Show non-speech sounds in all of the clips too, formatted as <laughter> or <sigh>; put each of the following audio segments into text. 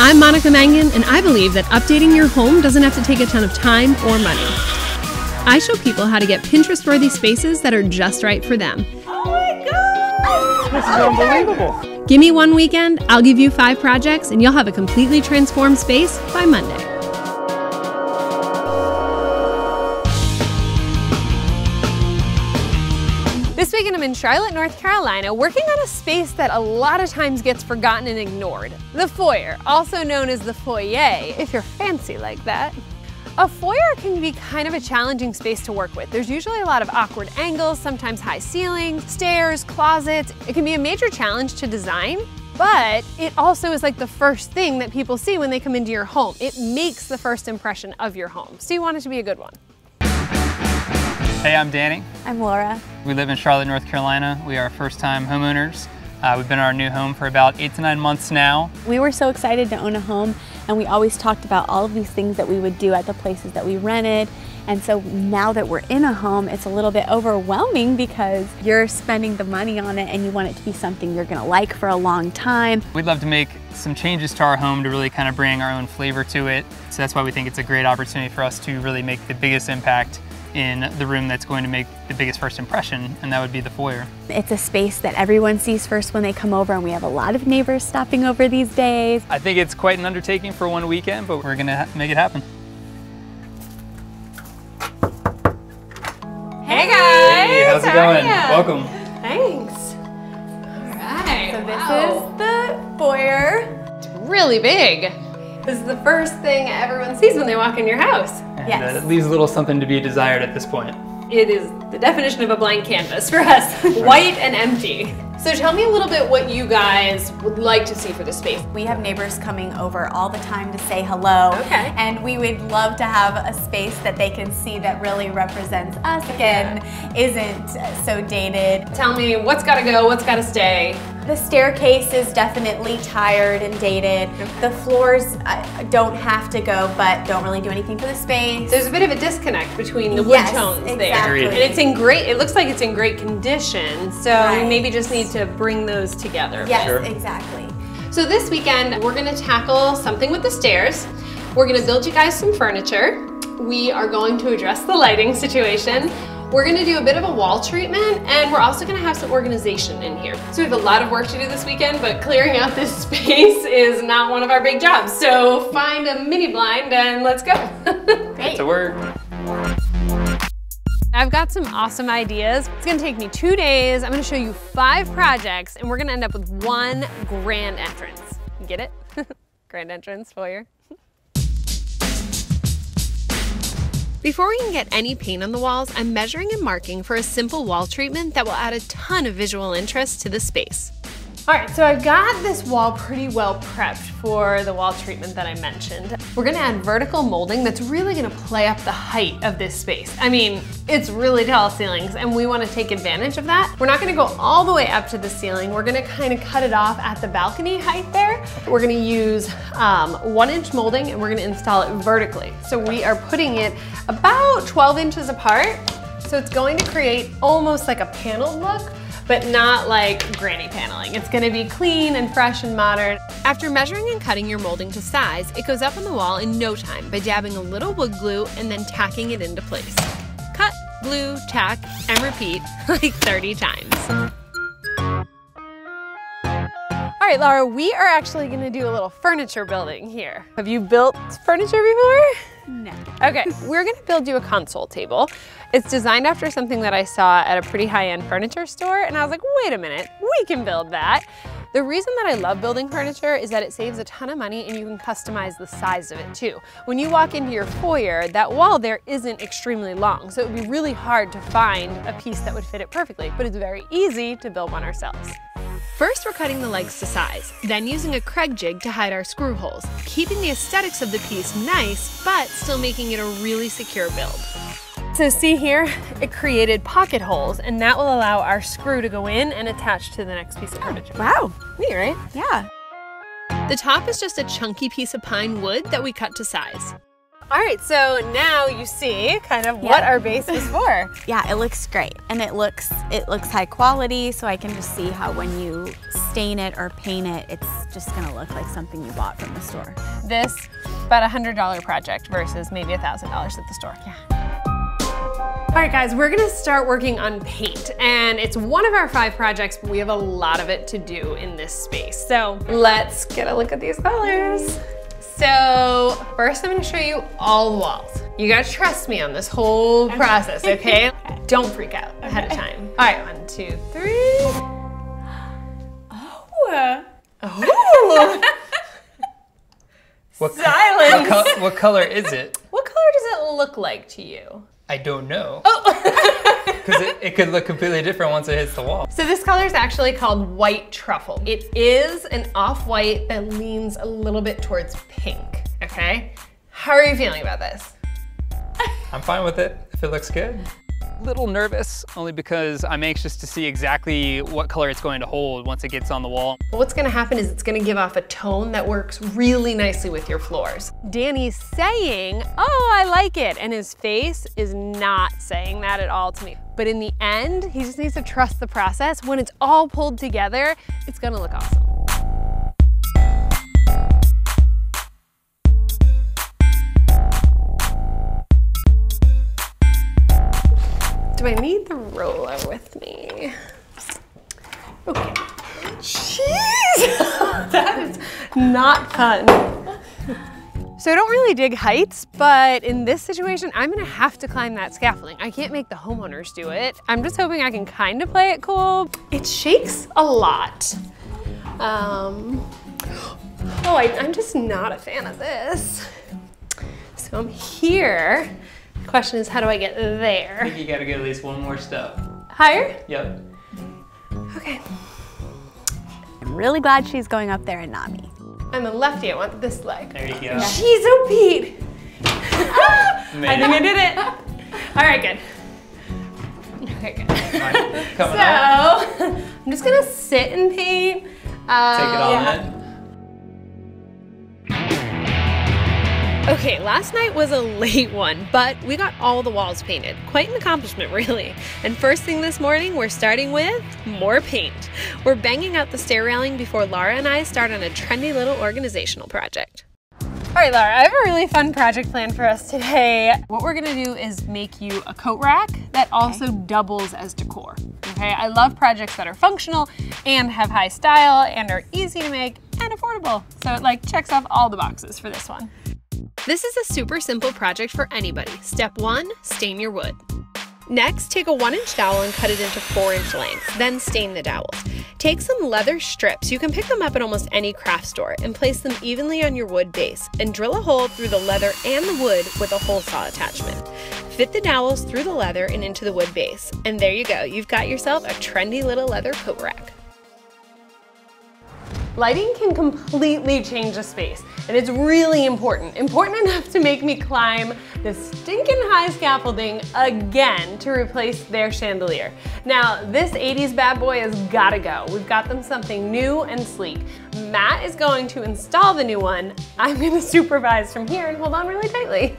I'm Monica Mangin, and I believe that updating your home doesn't have to take a ton of time or money. I show people how to get Pinterest worthy spaces that are just right for them. Oh my god! This is unbelievable. Give me one weekend, I'll give you five projects, and you'll have a completely transformed space by Monday. This weekend I'm in Charlotte, North Carolina, working on a space that a lot of times gets forgotten and ignored. The foyer, also known as the foyer, if you're fancy like that. A foyer can be kind of a challenging space to work with. There's usually a lot of awkward angles, sometimes high ceilings, stairs, closets. It can be a major challenge to design, but it also is like the first thing that people see when they come into your home. It makes the first impression of your home. So you want it to be a good one. Hey, I'm Danny. I'm Laura. We live in Charlotte, North Carolina. We are first time homeowners. Uh, we've been in our new home for about eight to nine months now. We were so excited to own a home and we always talked about all of these things that we would do at the places that we rented. And so now that we're in a home, it's a little bit overwhelming because you're spending the money on it and you want it to be something you're gonna like for a long time. We'd love to make some changes to our home to really kind of bring our own flavor to it. So that's why we think it's a great opportunity for us to really make the biggest impact in the room that's going to make the biggest first impression, and that would be the foyer. It's a space that everyone sees first when they come over, and we have a lot of neighbors stopping over these days. I think it's quite an undertaking for one weekend, but we're gonna make it happen. Hey guys! Hey, how's it How going? Welcome. Thanks. Alright. So this is the foyer. It's really big. This is the first thing everyone sees when they walk in your house. And Yes. uh, it leaves a little something to be desired at this point. It is the definition of a blank canvas for us. <laughs> White and empty. So tell me a little bit what you guys would like to see for the space. We have neighbors coming over all the time to say hello. Okay. And we would love to have a space that they can see that really represents us and isn't so dated. Tell me what's gotta go, what's gotta stay. The staircase is definitely tired and dated. The floors uh, don't have to go, but don't really do anything for the space. There's a bit of a disconnect between the wood Yes, tones there. exactly. And it's in great, it looks like it's in great condition. So Right. we maybe just need to bring those together. Yes, Sure. exactly. So this weekend, we're gonna tackle something with the stairs. We're gonna build you guys some furniture. We are going to address the lighting situation. We're gonna do a bit of a wall treatment and we're also gonna have some organization in here. So we have a lot of work to do this weekend, but clearing out this <laughs> space is not one of our big jobs. So find a mini blind and let's go. <laughs> Get to work. I've got some awesome ideas. It's gonna take me two days. I'm gonna show you five projects and we're gonna end up with one grand entrance. You get it? <laughs> grand entrance foyer. Before we can get any paint on the walls, I'm measuring and marking for a simple wall treatment that will add a ton of visual interest to the space. All right, so I've got this wall pretty well prepped for the wall treatment that I mentioned. We're gonna add vertical molding that's really gonna play up the height of this space. I mean, it's really tall ceilings and we wanna take advantage of that. We're not gonna go all the way up to the ceiling. We're gonna kind of cut it off at the balcony height there. We're gonna use um, one inch molding and we're gonna install it vertically. So we are putting it about 12 inches apart. So it's going to create almost like a paneled look, but not like granny paneling. It's gonna be clean and fresh and modern. After measuring and cutting your molding to size, it goes up on the wall in no time by dabbing a little wood glue and then tacking it into place. Cut, glue, tack, and repeat <laughs> like 30 times. All right, Laura, we are actually gonna do a little furniture building here. Have you built furniture before? Okay, we're gonna build you a console table. It's designed after something that I saw at a pretty high-end furniture store, and I was like, wait a minute, we can build that. The reason that I love building furniture is that it saves a ton of money and you can customize the size of it too. When you walk into your foyer, that wall there isn't extremely long, so it would be really hard to find a piece that would fit it perfectly, but it's very easy to build one ourselves. First, we're cutting the legs to size, then using a Kreg jig to hide our screw holes, keeping the aesthetics of the piece nice, but still making it a really secure build. So see here, it created pocket holes, and that will allow our screw to go in and attach to the next piece of furniture. Wow. Neat, right? Yeah. The top is just a chunky piece of pine wood that we cut to size. All right, so now you see kind of what Yeah. our base is for. <laughs> Yeah, it looks great. And it looks it looks high quality, so I can just see how when you stain it or paint it, it's just gonna look like something you bought from the store. This, about a $100 project versus maybe a $1,000 at the store. Yeah. All right, guys, we're gonna start working on paint, and it's one of our five projects, but we have a lot of it to do in this space. So let's get a look at these colors. So first I'm gonna show you all the walls. You gotta trust me on this whole process, <laughs> okay? Don't freak out ahead of time. All right, one, two, three. Oh. Oh, What, <laughs> silence. what, col- what color is it? What color does it look like to you? I don't know. Oh. Because it, it could look completely different once it hits the wall. So this color is actually called white truffle. It is an off-white that leans a little bit towards pink, okay? How are you feeling about this? I'm fine with it if it looks good. Little nervous, only because I'm anxious to see exactly what color it's going to hold once it gets on the wall. What's gonna happen is it's gonna give off a tone that works really nicely with your floors. Danny's saying, oh, I like it, and his face is not saying that at all to me. But in the end, he just needs to trust the process. When it's all pulled together, it's gonna look awesome. Do I need the roller with me? Okay. Jeez! <laughs> that is not fun. So I don't really dig heights, but in this situation, I'm gonna have to climb that scaffolding. I can't make the homeowners do it. I'm just hoping I can kind of play it cool. It shakes a lot. Um, oh, I, I'm just not a fan of this. So I'm here. Question is, how do I get there? I think you gotta get at least one more step. Higher? Yep. Okay. I'm really glad she's going up there and not me. I'm a lefty, I want this leg. There you go. Jeez, oh Pete! I think I did it. All right, good. Okay, good. Alright, Coming So, up. <laughs> I'm just gonna sit and paint. Um, Take it all yeah. in. Okay, last night was a late one, but we got all the walls painted. Quite an accomplishment, <laughs> really. And first thing this morning, we're starting with more paint. We're banging out the stair railing before Laura and I start on a trendy little organizational project. All right, Laura, I have a really fun project planned for us today. What we're gonna do is make you a coat rack that also doubles as decor. Okay, I love projects that are functional and have high style and are easy to make and affordable. So it like checks off all the boxes for this one. This is a super simple project for anybody. Step one, stain your wood. Next, take a one inch dowel and cut it into four inch lengths, then stain the dowels. Take some leather strips, you can pick them up at almost any craft store, and place them evenly on your wood base, and drill a hole through the leather and the wood with a hole saw attachment. Fit the dowels through the leather and into the wood base, and there you go, you've got yourself a trendy little leather coat rack. Lighting can completely change a space, and it's really important. Important enough to make me climb the stinking high scaffolding again to replace their chandelier. Now, this 80s bad boy has gotta go. We've got them something new and sleek. Matt is going to install the new one. I'm gonna <laughs> supervise from here and hold on really tightly.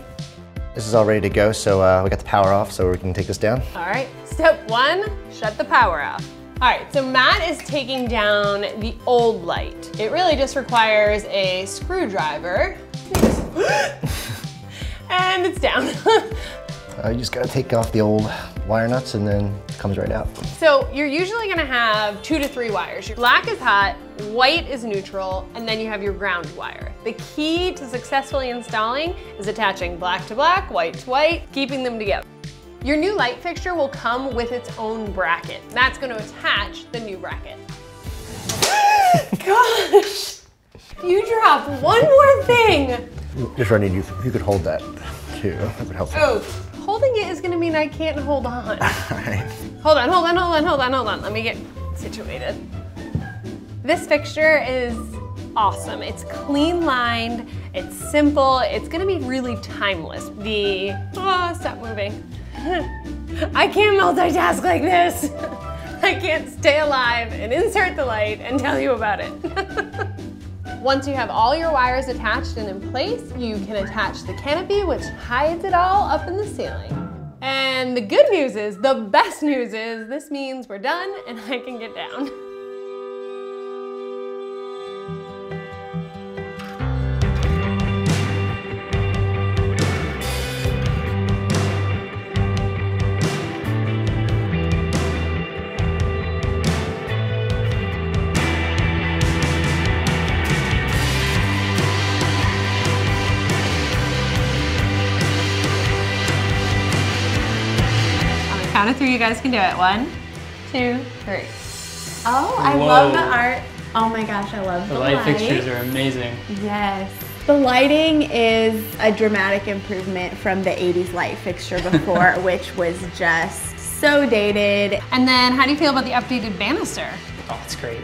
This is all ready to go, so uh, we got the power off, so we can take this down. All right, step one, shut the power off. All right, so Matt is taking down the old light. It really just requires a screwdriver. <laughs> and it's down. <laughs> Uh, you just gotta take off the old wire nuts and then it comes right out. so you're usually gonna have two to three wires. Your black is hot, white is neutral, and then you have your ground wire. The key to successfully installing is attaching black to black, white to white, keeping them together. Your new light fixture will come with its own bracket. That's going to attach the new bracket. <gasps> Gosh! You drop one more thing! Just running, you, you could hold that too, that would help. Oh, holding it is going to mean I can't hold on. Alright. <laughs> Hold on, hold on, hold on, hold on, hold on. Let me get situated. This fixture is awesome. It's clean lined, it's simple, it's gonna be really timeless. The, oh, stop moving. I can't multitask like this. <laughs> I can't stay alive and insert the light and tell you about it. <laughs> Once you have all your wires attached and in place, you can attach the canopy, which hides it all up in the ceiling. And the good news is, the best news is, this means we're done and I can get down. <laughs> count of three, you guys can do it. One, two, three. Oh, I Whoa. love the art. Oh my gosh, I love The the, light fixtures are amazing. Yes. The lighting is a dramatic improvement from the 80s light fixture before, <laughs> which was just so dated. And then how do you feel about the updated banister? Oh, it's great.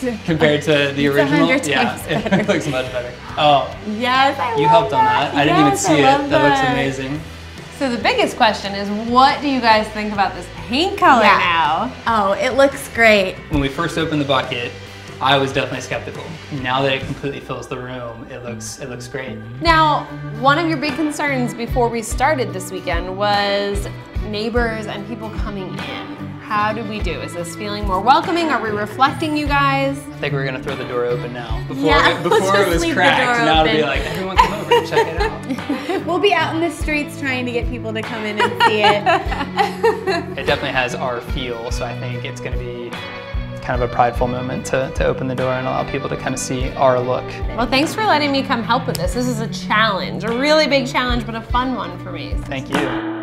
<laughs> <laughs> Compared to the It's original, yeah, times it looks much better. Oh, Yes, I you love helped on that. I didn't even Yes, see it. love That looks amazing. So the biggest question is what do you guys think about this paint color Yeah. now? Oh, it looks great. When we first opened the bucket, I was definitely skeptical. Now that it completely fills the room, it looks it looks great. Now, one of your big concerns before we started this weekend was neighbors and people coming in. How did we do? Is this feeling more welcoming? Are we reflecting you guys? I think we're gonna throw the door open now. Before Yeah, it, <laughs> before it was cracked, now it'll be like everyone come over and check it out. <laughs> We'll be out in the streets trying to get people to come in and see it. <laughs> It definitely has our feel, so I think it's gonna be kind of a prideful moment to, to open the door and allow people to kind of see our look. Well, thanks for letting me come help with this. This is a challenge, a really big challenge, but a fun one for me. Thank you.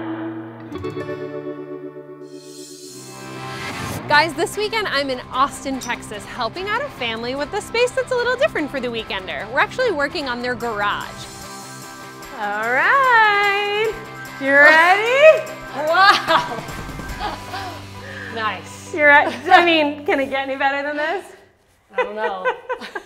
Guys, this weekend I'm in Austin, Texas, helping out a family with a space that's a little different for the weekender. We're actually working on their garage. All right, you ready? <laughs> wow. <laughs> nice. You're right. I mean, can it get any better than this? I don't know. <laughs>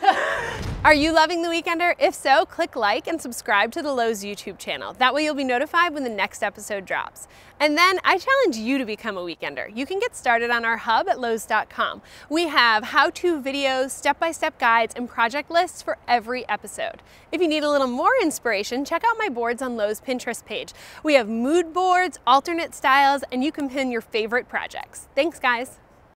Are you loving The Weekender? If so, click like and subscribe to the Lowe's YouTube channel. That way you'll be notified when the next episode drops. And then I challenge you to become a Weekender. You can get started on our hub at Lowe's.com. We have how-to videos, step-by-step guides, and project lists for every episode. If you need a little more inspiration, check out my boards on Lowe's Pinterest page. We have mood boards, alternate styles, and you can pin your favorite projects. Thanks, guys.